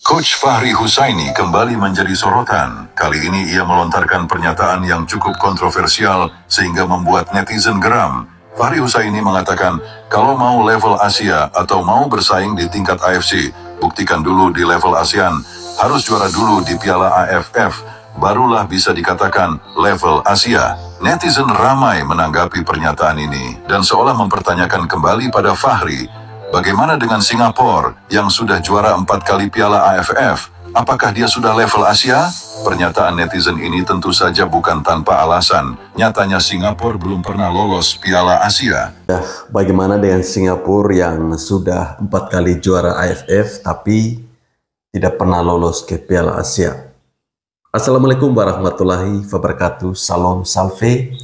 Coach Fahri Husaini kembali menjadi sorotan. Kali ini ia melontarkan pernyataan yang cukup kontroversial sehingga membuat netizen geram. Fahri Husaini mengatakan, kalau mau level Asia atau mau bersaing di tingkat AFC, buktikan dulu di level ASEAN. Harus juara dulu di Piala AFF, barulah bisa dikatakan level Asia. Netizen ramai menanggapi pernyataan ini dan seolah mempertanyakan kembali pada Fahri Bagaimana dengan Singapura yang sudah juara empat kali piala AFF? Apakah dia sudah level Asia? Pernyataan netizen ini tentu saja bukan tanpa alasan. Nyatanya Singapura belum pernah lolos piala Asia. Ya, bagaimana dengan Singapura yang sudah empat kali juara AFF tapi tidak pernah lolos ke piala Asia? Assalamualaikum warahmatullahi wabarakatuh. Salam salve.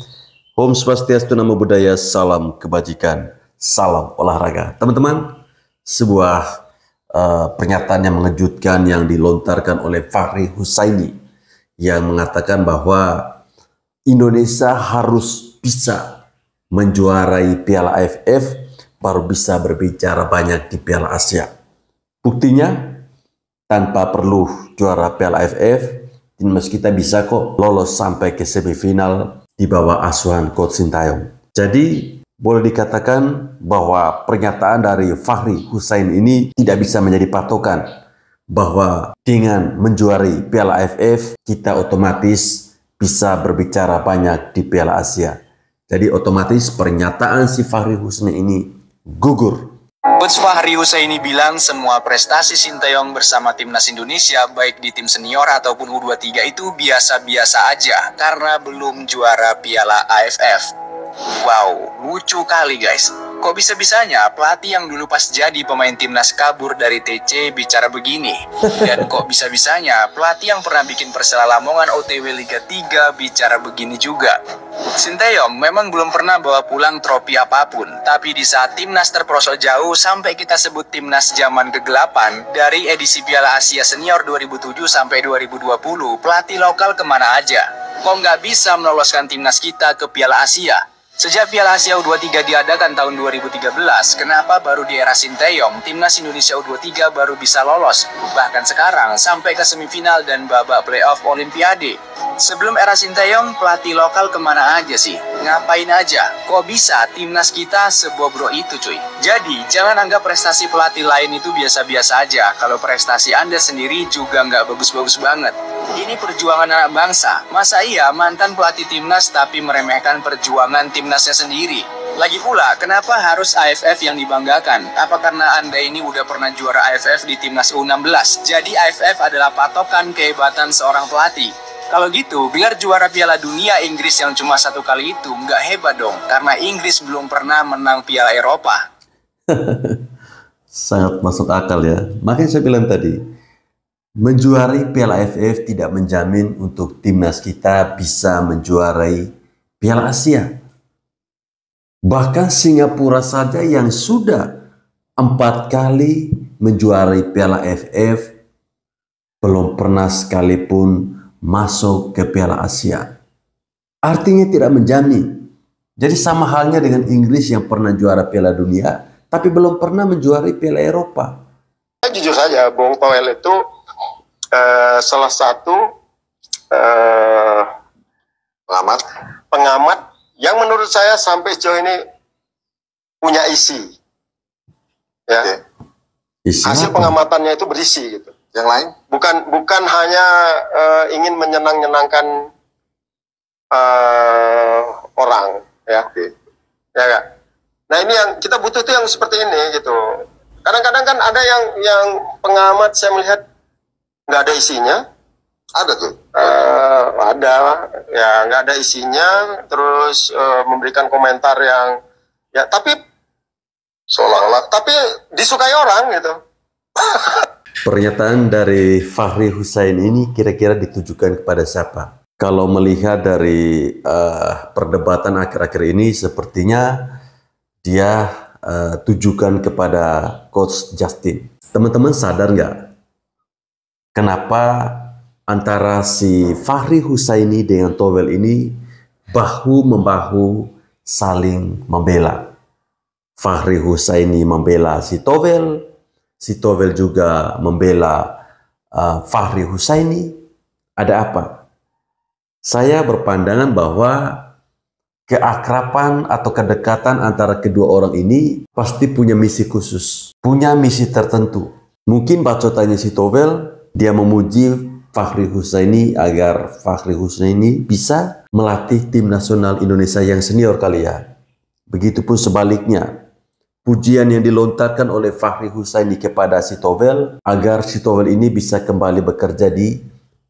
Om Swastiastu Namo Buddhaya. Salam kebajikan salam olahraga. Teman-teman, sebuah uh, pernyataan yang mengejutkan yang dilontarkan oleh Fahri Husaini yang mengatakan bahwa Indonesia harus bisa menjuarai Piala AFF baru bisa berbicara banyak di Piala Asia. Buktinya tanpa perlu juara Piala AFF, timnas kita bisa kok lolos sampai ke semifinal di bawah asuhan Coach Sintayong. Jadi boleh dikatakan bahwa pernyataan dari Fahri Hussein ini tidak bisa menjadi patokan bahwa dengan menjuari Piala AFF kita otomatis bisa berbicara banyak di Piala Asia. Jadi otomatis pernyataan si Fahri Hussein ini gugur. Coach Fahri Husaini bilang semua prestasi Sinteyong bersama timnas Indonesia baik di tim senior ataupun U23 itu biasa-biasa aja karena belum juara Piala AFF. Wow, lucu kali guys. Kok bisa-bisanya pelatih yang dulu pas jadi pemain timnas kabur dari TC bicara begini? Dan kok bisa-bisanya pelatih yang pernah bikin Persela Lamongan OTW Liga 3 bicara begini juga? Sinteyong memang belum pernah bawa pulang trofi apa pun, tapi di saat timnas terprosok jauh sampai kita sebut timnas zaman kegelapan, dari edisi Piala Asia Senior 2007 sampai 2020, pelatih lokal ke mana aja? Kok nggak bisa meloloskan timnas kita ke Piala Asia? Sejak Piala Asia U23 diadakan tahun 2013, kenapa baru di era Sinteyong, timnas Indonesia U23 baru bisa lolos, bahkan sekarang sampai ke semifinal dan babak playoff Olimpiade? Sebelum era Sinteyong, pelatih lokal ke mana aja sih? Ngapain aja? Kok bisa timnas kita sebobrok itu cuy? Jadi, jangan anggap prestasi pelatih lain itu biasa-biasa aja, kalau prestasi Anda sendiri juga nggak bagus-bagus banget. Ini perjuangan anak bangsa. Masa iya mantan pelatih timnas tapi meremehkan perjuangan timnasnya sendiri? Lagi pula, kenapa harus AFF yang dibanggakan? Apa karena Anda ini udah pernah juara AFF di timnas U16? Jadi AFF adalah patokan kehebatan seorang pelatih. Kalau gitu, biar juara Piala Dunia Inggris yang cuma satu kali itu nggak hebat dong, karena Inggris belum pernah menang Piala Eropa. Sangat masuk akal ya. Makanya saya bilang tadi, Menjuarai Piala AFF tidak menjamin untuk timnas kita bisa menjuarai Piala Asia. Bahkan Singapura saja yang sudah empat kali menjuarai Piala AFF belum pernah sekalipun masuk ke Piala Asia. Artinya tidak menjamin. Jadi sama halnya dengan Inggris yang pernah juara Piala Dunia, tapi belum pernah menjuarai Piala Eropa. Jujur saja, Bung Powell itu uh, salah satu uh, pengamat pengamat yang menurut saya sampai sejauh ini punya isi ya okay. isi hasil apa? pengamatannya itu berisi gitu yang lain bukan bukan hanya uh, ingin menyenang nyenangkan uh, orang ya okay. ya gak? nah ini yang kita butuh itu yang seperti ini gitu kadang-kadang kan ada yang yang pengamat saya melihat nggak ada isinya? Ada tuh? Uh, ada. Ya nggak ada isinya terus uh, memberikan komentar yang ya tapi seolah-olah tapi disukai orang gitu. Pernyataan dari Fahri Husain ini kira-kira ditujukan kepada siapa? Kalau melihat dari uh, perdebatan akhir-akhir ini, sepertinya dia uh, tujukan kepada Coach Justin. Teman-teman sadar nggak kenapa antara si Fahri Husaini dengan Towel ini bahu-membahu saling membela. Fahri Husaini membela si Towel, si Towel juga membela uh, Fahri Husaini? Ada apa? Saya berpandangan bahwa keakrapan atau kedekatan antara kedua orang ini pasti punya misi khusus, punya misi tertentu. Mungkin bacotannya si Towel, dia memuji Fahri Husaini agar Fahri Husaini bisa melatih tim nasional Indonesia yang senior kali ya. Begitupun sebaliknya, pujian yang dilontarkan oleh Fahri Husaini kepada si Towel agar si Towel ini bisa kembali bekerja di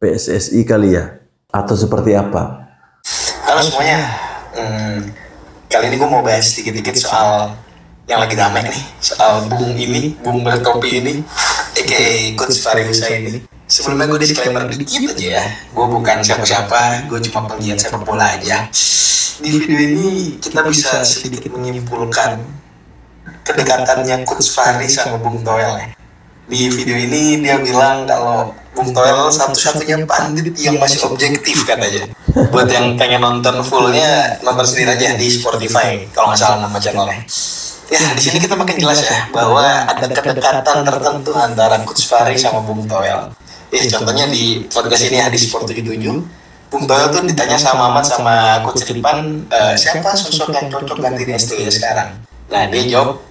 PSSI kali ya. Atau seperti apa? Halo semuanya, hmm, kali ini gue mau bahas sedikit-sedikit soal yang lagi damai nih, soal Bung ini, Bung bertopi ini, aka Coach Fahri Husaini. Sebelumnya gue disclaimer dikit aja ya, gue bukan siapa-siapa, gue cuma penggiat sepak bola aja. Di video ini kita bisa sedikit menyimpulkan kedekatannya Coach Fahri sama Bung Toel ya. Di video ini dia bilang kalau Bung Toel satu-satunya pandit yang masih objektif katanya. Buat yang pengen nonton fullnya nonton sendiri aja di Spotify kalau nggak salah nama channelnya. Ya di sini kita makin jelas ya bahwa ada kedekatan tertentu antara Coach Fahri sama Bung Toel. Ya contohnya di podcast ini ya di Sport 77 Bung Toel tuh ditanya sama Mamat sama Coach Ripan eh, siapa sosok yang cocok gantiin STY sekarang. Nah dia jawab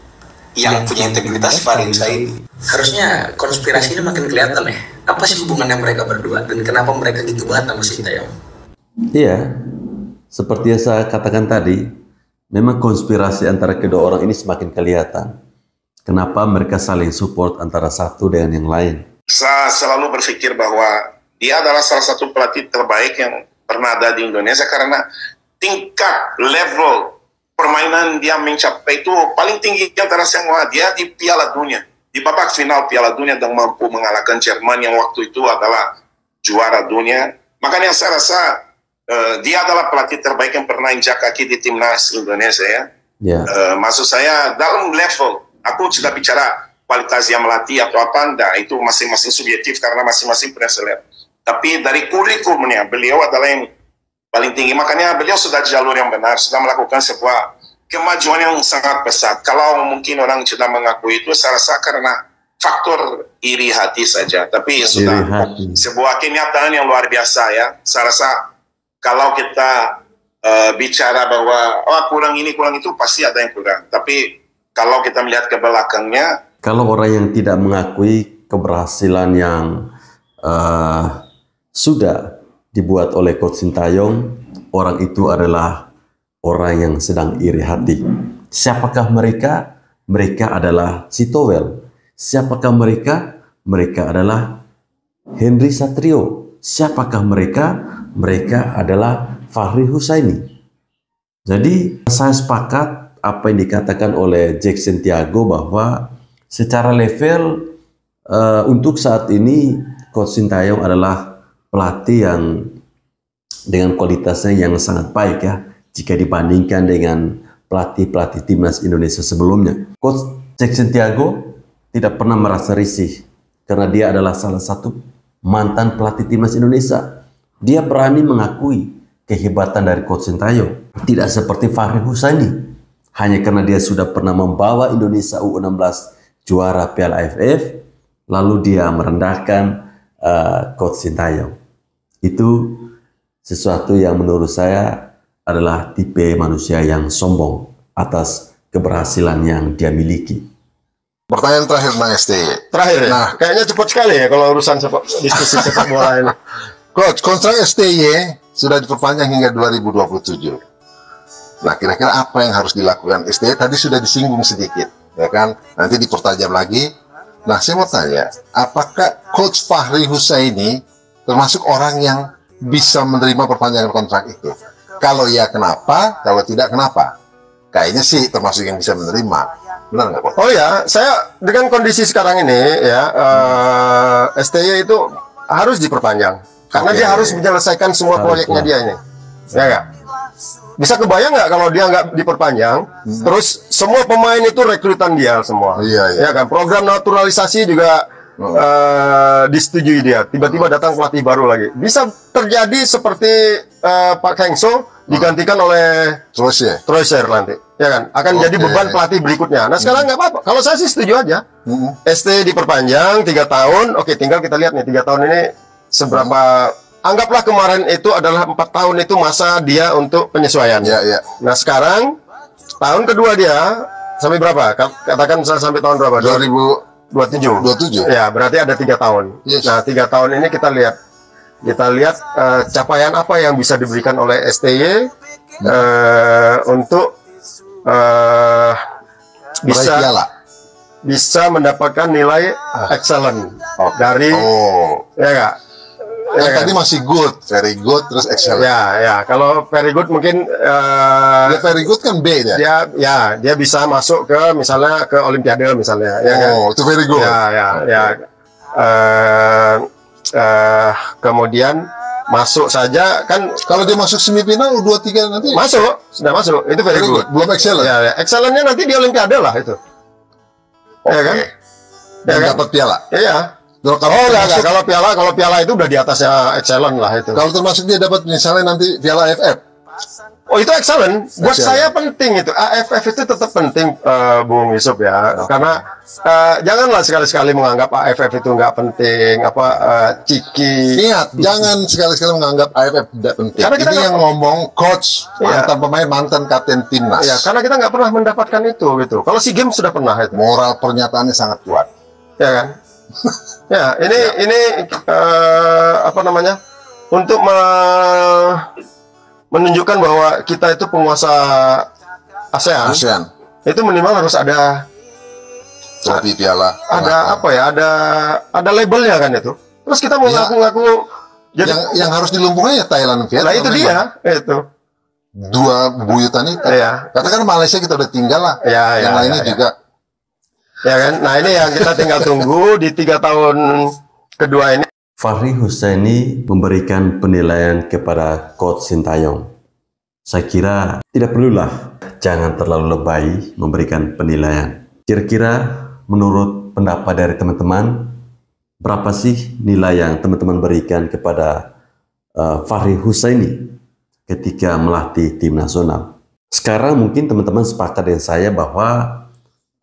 yang punya integritas Fahri Husaini. Harusnya konspirasi ini makin kelihatan ya. Apa sih hubungannya mereka berdua dan kenapa mereka gitu banget sama Sintayong? Iya, seperti yang saya katakan tadi, memang konspirasi antara kedua orang ini semakin kelihatan. Kenapa mereka saling support antara satu dengan yang lain? Saya selalu berpikir bahwa dia adalah salah satu pelatih terbaik yang pernah ada di Indonesia karena tingkat level permainan dia mencapai itu paling tinggi antara semua dia di Piala Dunia di babak final Piala Dunia dan mampu mengalahkan Jerman yang waktu itu adalah juara dunia makanya saya rasa uh, dia adalah pelatih terbaik yang pernah injak kaki di timnas Indonesia ya. Ya, uh, maksud saya dalam level aku sudah bicara kualitas yang melatih atau apa enggak itu masing-masing subjektif karena masing-masing punya selera tapi dari kurikulumnya beliau adalah yang paling tinggi. Makanya beliau sudah di jalur yang benar sudah melakukan sebuah kemajuan yang sangat besar kalau mungkin orang sudah mengakui itu saya rasa karena faktor iri hati saja. Tapi sudah hati. sebuah kenyataan yang luar biasa ya. Saya rasa kalau kita eh, bicara bahwa oh kurang ini kurang itu pasti ada yang kurang tapi kalau kita melihat ke belakangnya Kalau orang yang tidak mengakui keberhasilan yang eh, sudah dibuat oleh Coach Sintayong, orang itu adalah orang yang sedang iri hati. Siapakah mereka? Mereka adalah si Towel. Siapakah mereka? Mereka adalah Henry Satrio. Siapakah mereka? Mereka adalah Fahri Husaini. Jadi saya sepakat apa yang dikatakan oleh Jackson Tiago bahwa secara level eh, untuk saat ini Coach Sintayong adalah pelatih yang dengan kualitasnya yang sangat baik ya jika dibandingkan dengan pelatih-pelatih timnas Indonesia sebelumnya. Coach Jackson Tiago tidak pernah merasa risih karena dia adalah salah satu mantan pelatih timnas Indonesia. Dia berani mengakui kehebatan dari Coach Sintayong. Tidak seperti Fahri Husaini hanya karena dia sudah pernah membawa Indonesia U16 juara Piala AFF, lalu dia merendahkan uh, Coach Sintayong. Itu sesuatu yang menurut saya adalah tipe manusia yang sombong atas keberhasilan yang dia miliki. Pertanyaan terakhir tentang STY. Terakhir ya? Nah. kayaknya cepat sekali ya kalau urusan sepak, diskusi sepak bola ini. Coach, kontrak STY sudah diperpanjang hingga 2027. Nah, kira-kira apa yang harus dilakukan? STY tadi sudah disinggung sedikit, ya kan? Nanti dipertajam lagi. Nah, saya mau tanya, apakah Coach Fahri Husaini termasuk orang yang bisa menerima perpanjangan kontrak itu? Kalau ya, kenapa? Kalau tidak, kenapa? Kayaknya sih termasuk yang bisa menerima. Benar nggak, Coach? Oh ya, saya dengan kondisi sekarang ini ya eh, STY itu harus diperpanjang karena dia harus menyelesaikan semua Harus proyeknya lah. dia ini. Ya nggak? Bisa kebayang nggak kalau dia nggak diperpanjang, terus semua pemain itu rekrutan dia semua. Hmm. Iya, iya. Ya kan? Program naturalisasi juga eh, disetujui dia. Tiba-tiba datang pelatih baru lagi. Bisa terjadi seperti eh, Pak Hengso digantikan oleh Terus ya? Troyser nanti, ya kan? Akan Oke. jadi beban pelatih berikutnya. Nah sekarang nggak apa-apa. Kalau saya sih setuju aja. Hmm. ST diperpanjang tiga tahun. Oke, tinggal kita lihat nih tiga tahun ini seberapa. Anggaplah kemarin itu adalah empat tahun itu masa dia untuk penyesuaian. Ya, ya. Nah sekarang tahun kedua dia sampai berapa? Kat- Katakan misalnya sampai tahun berapa? 2027. 2027. Ya, berarti ada tiga tahun. Yes. Nah, tiga tahun ini kita lihat, kita lihat eh, capaian apa yang bisa diberikan oleh STY eh, untuk eh, Meraih bisa piala. bisa mendapatkan nilai excellent dari Oh. ya nggak? Yang Ya, tadi masih good, very good, terus excellent. ya, ya. Kalau very good mungkin eh, Dia very good kan B dia. dia ya dia bisa masuk ke misalnya ke Olimpiade misalnya ya kan? oh, itu very good. Ya, ya, ya. Eh, eh, kemudian masuk saja kan Kalau dia masuk semifinal U23 nanti masuk sudah masuk itu very very good. good, belum excellent. Ya, ya. excellentnya nanti di Olimpiade lah itu. Ya kan? Dan Ya kan? dapat piala. Iya. Kalau Oh enggak, kalau piala kalau piala itu udah di atasnya excellent lah itu. kalau termasuk dia dapat misalnya nanti piala AFF. Oh itu excellent. Buat saya penting itu. AFF itu tetap penting, eh, Bung Yusuf ya. Karena eh, janganlah sekali-sekali menganggap AFF itu nggak penting. Apa eh, ciki. Ingat, jangan sekali-sekali menganggap AFF tidak penting. Karena kita Ini yang ngomong coach, Iya. mantan pemain, mantan kapten timnas. Ya, karena kita nggak pernah mendapatkan itu gitu. Kalau si game sudah pernah itu. Moral pernyataannya sangat kuat. ya kan? ya, ini ini eh, apa namanya? Untuk me- menunjukkan bahwa kita itu penguasa ASEAN, ASEAN, itu minimal harus ada trofi piala. ada apa ya? Ada ada labelnya kan itu. Terus kita mau Ya. ngaku-ngaku jadi yang yang harus dilumpuhkan ya Thailand Vietnam. nah itu memang. dia itu. Dua buyutan itu. Iya. Katakan Malaysia kita udah tinggal lah. Ya, yang ya, lainnya ya, ya. juga. Ya kan? Nah, ini yang kita tinggal tunggu di tiga tahun kedua ini. Fahri Husaini memberikan penilaian kepada Coach Sintayong. Saya kira tidak perlulah jangan terlalu lebay memberikan penilaian. Kira-kira menurut pendapat dari teman-teman, berapa sih nilai yang teman-teman berikan kepada uh, Fahri Husaini ketika melatih tim nasional? Sekarang mungkin teman-teman sepakat dengan saya bahwa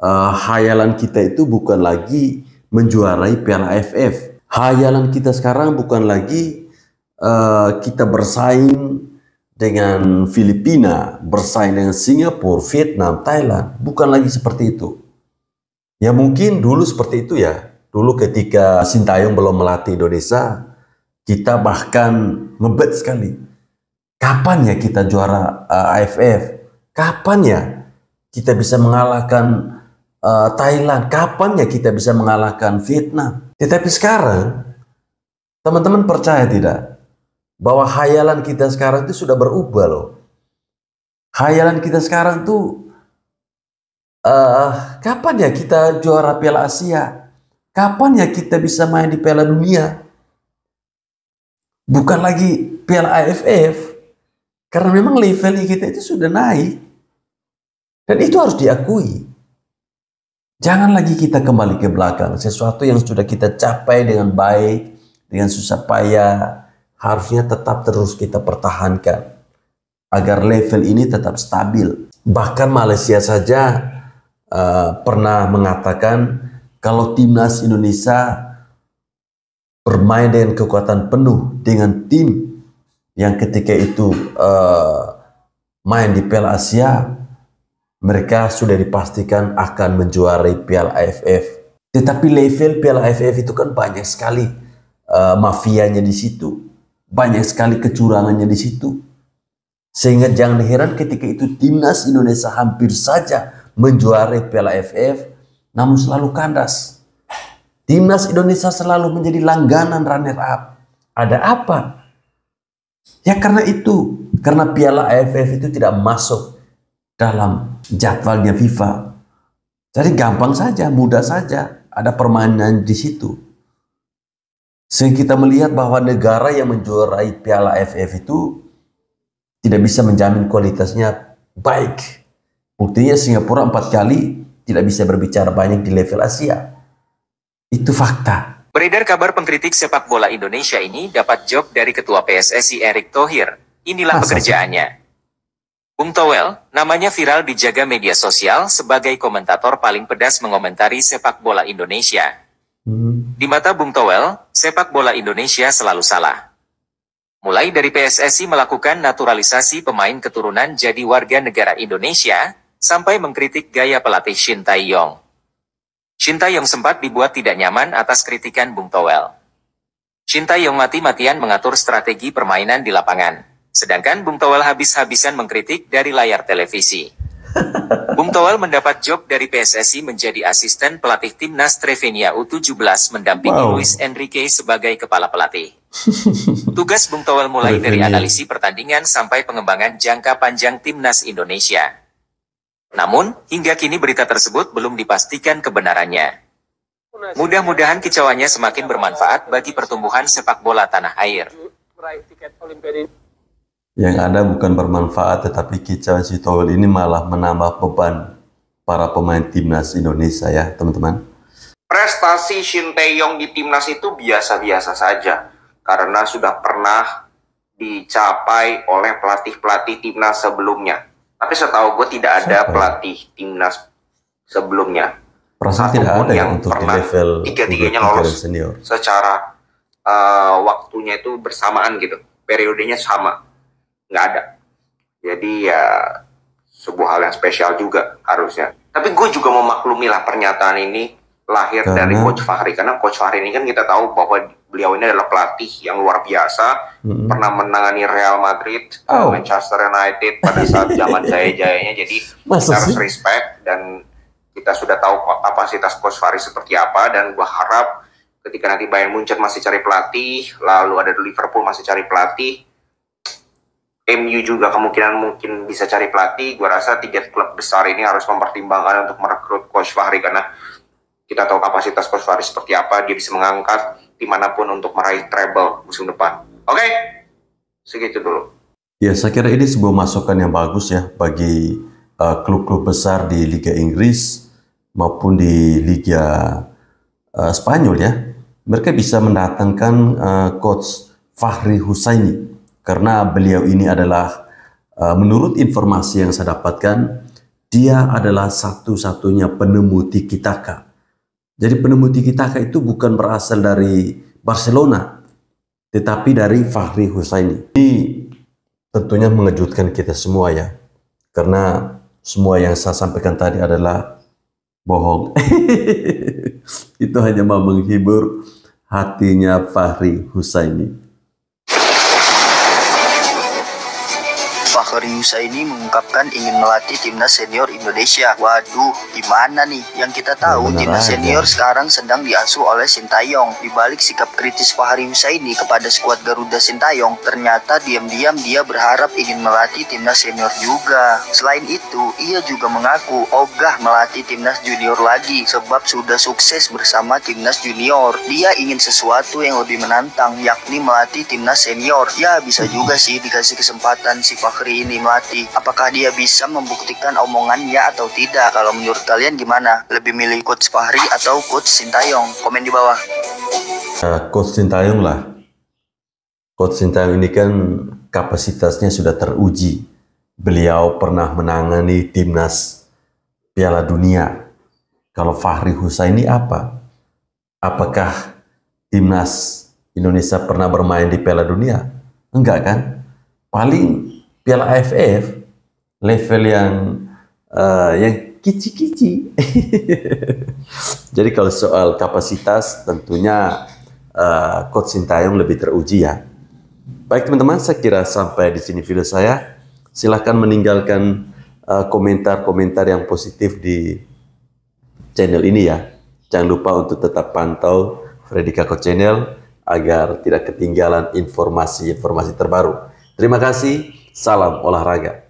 uh, hayalan kita itu bukan lagi menjuarai Piala AFF. Hayalan kita sekarang bukan lagi uh, kita bersaing dengan Filipina, bersaing dengan Singapura, Vietnam, Thailand. Bukan lagi seperti itu. Ya mungkin dulu seperti itu ya. Dulu ketika Sintayong belum melatih Indonesia, kita bahkan ngebet sekali. Kapan ya kita juara uh, AFF? Kapan ya kita bisa mengalahkan uh, Thailand? Kapan ya kita bisa mengalahkan Vietnam? Tetapi sekarang, teman-teman percaya tidak bahwa hayalan kita sekarang itu sudah berubah loh. Hayalan kita sekarang tuh eh kapan ya kita juara Piala Asia? Kapan ya kita bisa main di Piala Dunia? Bukan lagi Piala AFF. Karena memang level kita itu sudah naik. Dan itu harus diakui. Jangan lagi kita kembali ke belakang. Sesuatu yang sudah kita capai dengan baik, dengan susah payah, harusnya tetap terus kita pertahankan. Agar level ini tetap stabil. Bahkan Malaysia saja uh, pernah mengatakan kalau timnas Indonesia bermain dengan kekuatan penuh dengan tim yang ketika itu uh, main di Piala Asia, mereka sudah dipastikan akan menjuarai Piala AFF. Tetapi level Piala AFF itu kan banyak sekali uh, mafianya di situ, banyak sekali kecurangannya di situ. Sehingga jangan heran ketika itu timnas Indonesia hampir saja menjuarai Piala AFF, namun selalu kandas. Timnas Indonesia selalu menjadi langganan runner up. Ada apa? Ya karena itu, karena Piala AFF itu tidak masuk dalam jadwalnya FIFA. Jadi gampang saja, mudah saja ada permainan di situ. Sehingga kita melihat bahwa negara yang menjuarai Piala AFF itu tidak bisa menjamin kualitasnya baik. Buktinya Singapura empat kali tidak bisa berbicara banyak di level Asia. Itu fakta. Beredar kabar pengkritik sepak bola Indonesia ini dapat job dari Ketua PSSI Erick Thohir. Inilah Masa pekerjaannya. Bung Towel, namanya viral di jaga media sosial sebagai komentator paling pedas mengomentari sepak bola Indonesia. Hmm. Di mata Bung Towel, sepak bola Indonesia selalu salah. Mulai dari PSSI melakukan naturalisasi pemain keturunan jadi warga negara Indonesia, sampai mengkritik gaya pelatih Shin Tae-yong. Shin Tae-yong sempat dibuat tidak nyaman atas kritikan Bung Towel. Shin Tae-yong mati-matian mengatur strategi permainan di lapangan. Sedangkan Bung Towel habis-habisan mengkritik dari layar televisi. Bung Towel mendapat job dari PSSI menjadi asisten pelatih timnas Trevenia U17 mendampingi Wow. Luis Enrique sebagai kepala pelatih. Tugas Bung Towel mulai dari analisis pertandingan sampai pengembangan jangka panjang timnas Indonesia. Namun, hingga kini berita tersebut belum dipastikan kebenarannya. Mudah-mudahan kicauannya semakin bermanfaat bagi pertumbuhan sepak bola tanah air. Yang ada bukan bermanfaat tetapi kicauan si Towel ini malah menambah beban para pemain timnas Indonesia ya teman-teman. prestasi Shin Tae-yong di timnas itu biasa-biasa saja karena sudah pernah dicapai oleh pelatih-pelatih timnas sebelumnya. Tapi setahu gue tidak ada Siapa ya? pelatih timnas sebelumnya Perasaan Satu tidak ada ya yang untuk di pernah level tiga-tiganya U23 lolos. senior. secara eh, waktunya itu bersamaan gitu, periodenya sama, nggak ada. Jadi ya sebuah hal yang spesial juga harusnya. Tapi gue juga memaklumi lah pernyataan ini lahir Karena- dari Coach Fahri karena Coach Fahri ini kan kita tahu bahwa beliau ini adalah pelatih yang luar biasa, Mm-mm. pernah menangani Real Madrid, Oh. Manchester United pada saat zaman jaya-jayanya. Jadi Masa kita harus respect dan kita sudah tahu kapasitas Coach Fahri seperti apa dan gua harap ketika nanti Bayern Munchen masih cari pelatih, lalu ada Liverpool masih cari pelatih, MU juga kemungkinan mungkin bisa cari pelatih. Gua rasa tiga klub besar ini harus mempertimbangkan untuk merekrut Coach Fahri karena kita tahu kapasitas Coach Fahri seperti apa, dia bisa mengangkat di mana pun untuk meraih treble musim depan. Oke, segitu dulu. Ya, saya kira ini sebuah masukan yang bagus ya bagi uh, klub-klub besar di Liga Inggris maupun di Liga uh, Spanyol ya. Mereka bisa mendatangkan uh, coach Fahri Husaini karena beliau ini adalah uh, menurut informasi yang saya dapatkan dia adalah satu-satunya penemu tiki taka. Jadi penemu tiki taka itu bukan berasal dari Barcelona tetapi dari Fahri Husaini. Ini tentunya mengejutkan kita semua ya. Karena semua yang saya sampaikan tadi adalah bohong. Itu hanya mau menghibur hatinya Fahri Husaini. Fahri Husaini mengungkapkan ingin melatih timnas senior Indonesia. Waduh, gimana nih? Yang kita tahu Benar timnas senior sekarang sedang diasuh oleh Sintayong. Di balik sikap kritis Fahri Husaini kepada skuad Garuda Sintayong, ternyata diam-diam dia berharap ingin melatih timnas senior juga. Selain itu, ia juga mengaku ogah melatih timnas junior lagi sebab sudah sukses bersama timnas junior. Dia ingin sesuatu yang lebih menantang, yakni melatih timnas senior. Ya, bisa juga sih dikasih kesempatan si Fahri ini melatih. Apakah dia bisa membuktikan omongannya atau tidak? Kalau menurut kalian gimana? Lebih milih coach Fahri atau coach Sintayong? Komen di bawah. Eh, Coach Sintayong lah. Coach Sintayong ini kan kapasitasnya sudah teruji. Beliau pernah menangani timnas Piala Dunia. Kalau Fahri Husaini apa? Apakah timnas Indonesia pernah bermain di Piala Dunia? Enggak kan? Paling Piala AFF level yang eh, yang kici-kici. Jadi kalau soal kapasitas tentunya eh, Coach Sintayong lebih teruji ya. Baik teman-teman, saya kira sampai di sini video saya. Silahkan meninggalkan eh, komentar-komentar yang positif di channel ini ya. Jangan lupa untuk tetap pantau Freddy Kako Channel agar tidak ketinggalan informasi-informasi terbaru. Terima kasih, salam olahraga.